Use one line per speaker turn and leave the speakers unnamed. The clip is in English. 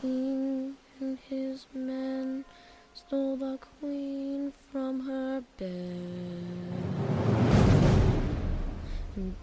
King and his men stole the queen from her bed. And